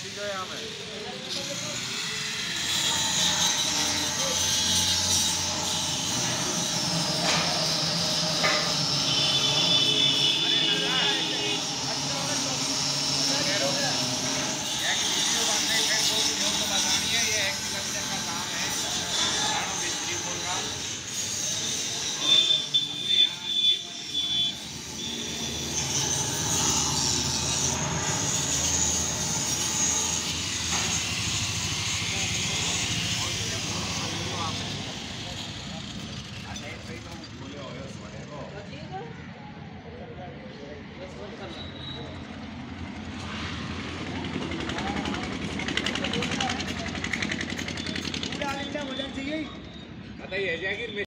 Tí nữa! है चाहिए। बताइए जागीर में